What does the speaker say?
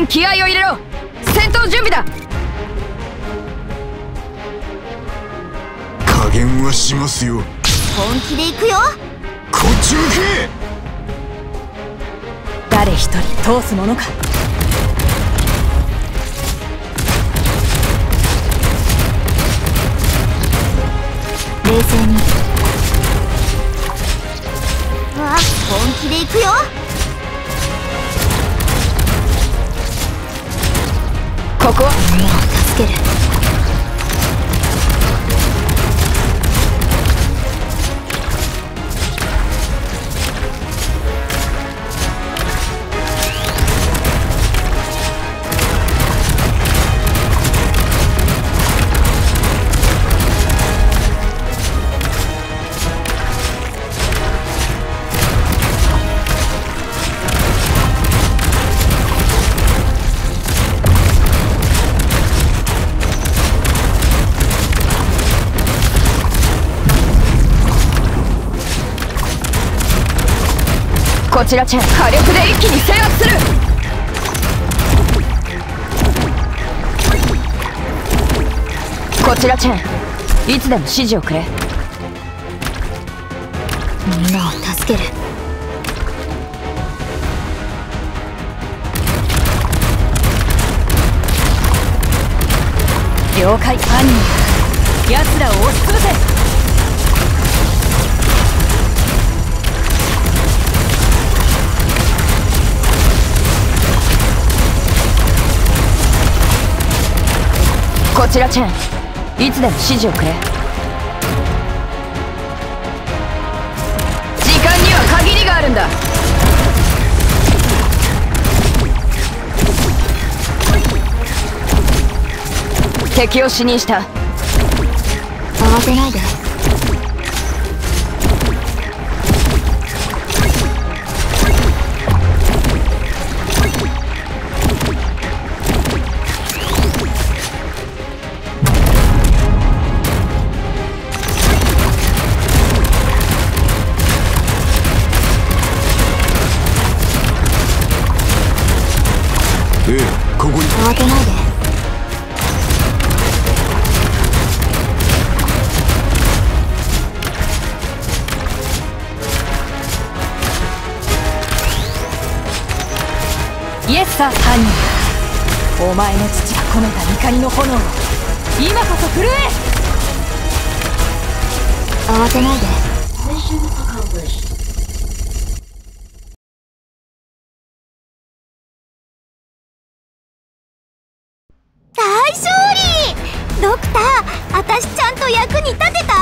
員気合を入れろ。戦闘準備だ。加減はしますよ。本気で行くよ。こっち向け！誰一人通すものか。冷静に。わあ本気で行くよここは。助けるこちらチェン火力で一気に制圧する。こちらチェンいつでも指示をくれ。みんなを助ける。了解。犯人。奴らを押しつぶせこちらチェン。いつでも指示をくれ。時間には限りがあるんだ。敵を死にした。慌てないで。ええここに。慌てないで。イエスさ犯人お前の父が込めた怒りの炎を今こそ震え。慌てないで役に立てた